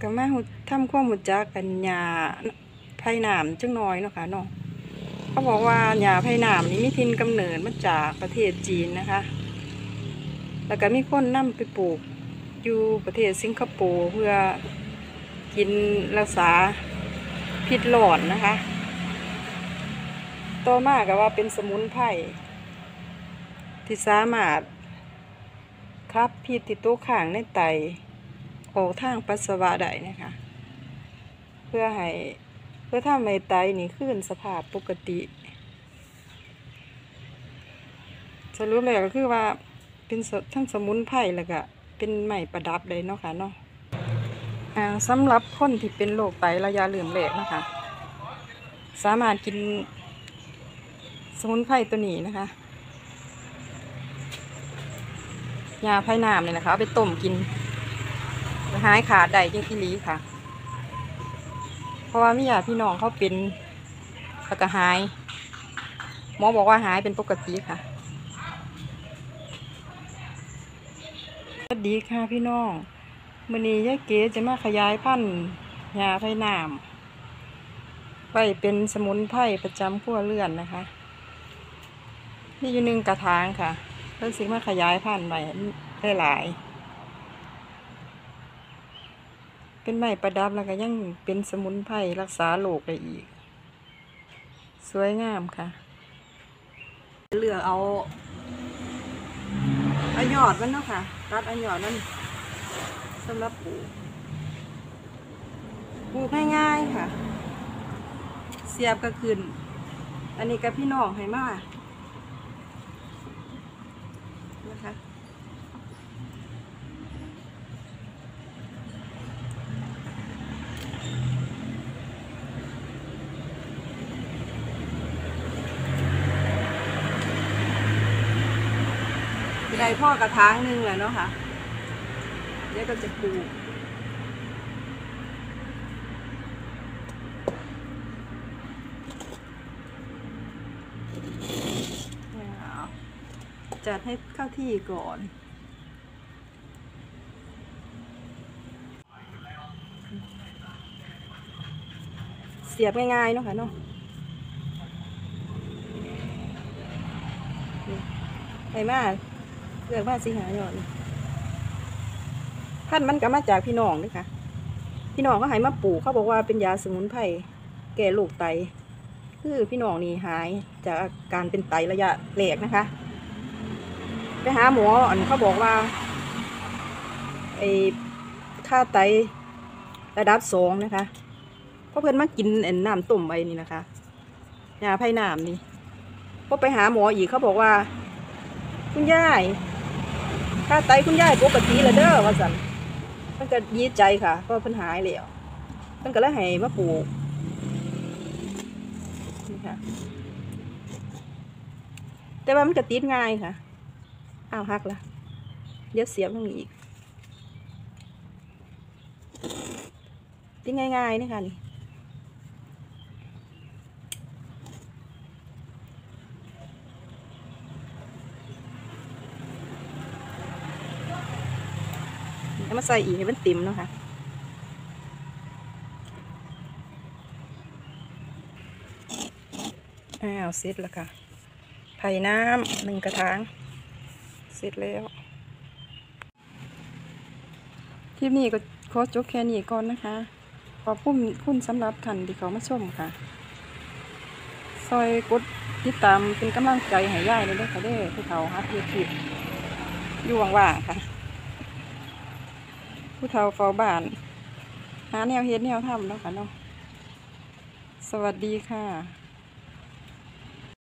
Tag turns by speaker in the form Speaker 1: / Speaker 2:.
Speaker 1: ก็มาหูทำความหูจักกันหญ้าไผ่น้ำจังน้อยเนาะค่ะเนาะเขาบอกว่าหญ้าไผ่น้ำนี่มีถิ่นกำเนิดมาจากประเทศจีนนะคะ แล้วก็มีคนนำไปปลูกอยู่ประเทศสิงคโปร์เพื่อกินรักษาพิษหลอนนะคะ ต่อมาก็ว่าเป็นสมุนไพรที่สามารถขับพิษที่ตัวข้างในไต ออกทางปัสสาวะได้นะคะ เพื่อให้เพื่อทำให้ไตนี่ขึ้นสภาพปกติ สรุปแล้วก็คือว่าเป็นทั้งสมุนไพรแล้วก็เป็นไม้ประดับเลยเนาะค่ะเนาะอ่าสำหรับคนที่เป็นโรคไตระยะเหลื่อมแหลกนะคะ สามารถกินสมุนไพรตัวนี้นะคะยาไผ่น้ำเนี่ยนะคะเอาไปต้มกิน หายขาดได้จริงที่ลีค่ะ เพราะว่ามิยาพี่น้องเขาเป็นแล้วก็หาย หมอบอกว่าหายเป็นปกติค่ะสวัสดีค่ะพี่น้องมือนี้ยายเก๋จะมาขยายพันธุ์ยาไผ่น้ำไว้เป็นสมุนไพรประจำครัวเรือนนะคะ นี่อยู่หนึ่งกระถางค่ะเพิ่นสิมาขยายพันธุ์ใหม่ได้หลาย เป็นไม้ประดับแล้วก็ยังเป็นสมุนไพรรักษาโรคได้อีก สวยงามค่ะ เลือกเอาอายอดมันเนาะค่ะตัดอายอดมันสำหรับปลูกปลูกง่ายๆค่ะ เสียบก็ขึ้น อันนี้กับพี่น้องให้มานะคะ ได้พ่อกระถางหนึงแหละเนาะค่ะเดี๋ยวก็จะปลูกจัดให้เข้าที่ก่อนเสียบง่ายๆเนาะค่ะเนาะนี่ไปมา เลือกมาสิหายอนท่านมันก็มาจากพี่น้องด้วยค่ะ พี่น้องก็หายมาปลูกเขาบอกว่าเป็นยาสมุนไพรแก้โรคไต คือพี่น้องนี่หายจากอาการเป็นไตระยะแรกนะคะ ไปหาหมออันเขาบอกว่าไอ้ค่าไตระดับสองนะคะเพราะเพื่อนมากินไอ้น้ำต้มไว้นี่นะคะยาไผ่น้ำนี่พอไปหาหมออีกเขาบอกว่า คุณยาย ค่าไตคุณยายปกติแล้วเด้อว่าสันมันก็ยีใจค่ะเพราะเพิ่นหายแล้วมันก็เลยให้มาปลูกนี่ค่ะ แต่ว่ามันก็ติดง่ายค่ะอ้าวหักละเดี๋ยวเสียบตรงนี้อีกติดง่ายๆนี่ค่ะนี่ แล้วมาใส่อีกให้มันติ่มเนาะค่ะอ้าวเสร็จแล้วค่ะไผ่น้ำหนึ่งกระถาง เสร็จแล้ว คลิปนี้ก็ขอจบแค่นี้ก่อนนะคะ ขอบคุณคุณสำหรับท่านที่เขามาชมค่ะ ซอยกดติดตามเป็นกำลังใจให้ย่ายเลยด้อค่ะเด้อผู้เขาฮับยูทูบอยู่ว่างๆค่ะ ผู้เฒ่าเฝ้าบ้าน หาแนวเฮ็ดแนวทำเนาะค่ะเนาะสวัสดีค่ะ